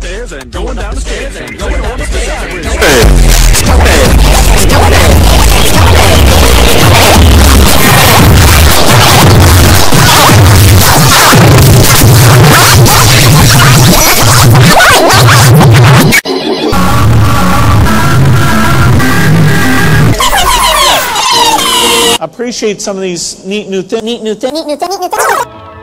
stairs and going down the stairs and going the stairs. Appreciate some of these neat new things. Neat new things.